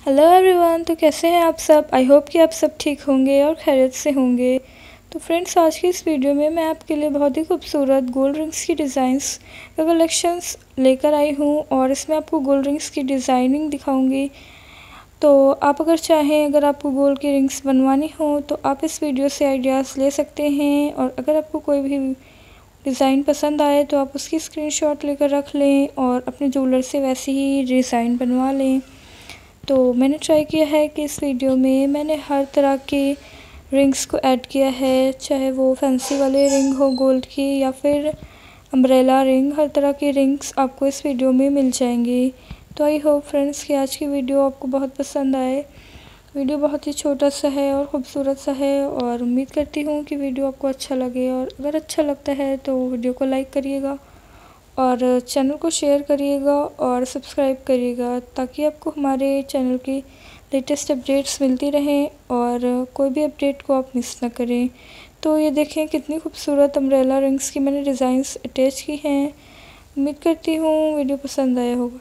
Hello everyone तो कैसे हैं आप सब? आई होप कि आप सब ठीक होंगे और खैरियत से होंगे। तो फ्रेंड्स आज की इस वीडियो में मैं आपके लिए बहुत ही खूबसूरत गोल्ड रिंग्स की डिज़ाइंस का कलेक्शंस लेकर आई हूँ और इसमें आपको गोल्ड रिंग्स की डिज़ाइनिंग दिखाऊँगी। तो आप अगर चाहें, अगर आपको गोल्ड की रिंग्स बनवानी हो तो आप इस वीडियो से आइडियाज़ ले सकते हैं और अगर आपको कोई भी डिज़ाइन पसंद आए तो आप उसकी स्क्रीनशॉट लेकर रख लें और अपने ज्वेलर से वैसे ही डिज़ाइन बनवा लें। तो मैंने ट्राई किया है कि इस वीडियो में मैंने हर तरह के रिंग्स को ऐड किया है, चाहे वो फैंसी वाले रिंग हो गोल्ड की या फिर अम्ब्रेला रिंग हर तरह की रिंग्स आपको इस वीडियो में मिल जाएँगी। तो आई होप फ्रेंड्स कि आज की वीडियो आपको बहुत पसंद आए। वीडियो बहुत ही छोटा सा है और ख़ूबसूरत सा है और उम्मीद करती हूँ कि वीडियो आपको अच्छा लगे और अगर अच्छा लगता है तो वीडियो को लाइक करिएगा। और चैनल को शेयर करिएगा और सब्सक्राइब करिएगा ताकि आपको हमारे चैनल की लेटेस्ट अपडेट्स मिलती रहें और कोई भी अपडेट को आप मिस ना करें। तो ये देखें कितनी खूबसूरत अम्ब्रेला रिंग्स की मैंने डिज़ाइंस अटैच की हैं। उम्मीद करती हूँ वीडियो पसंद आया होगा।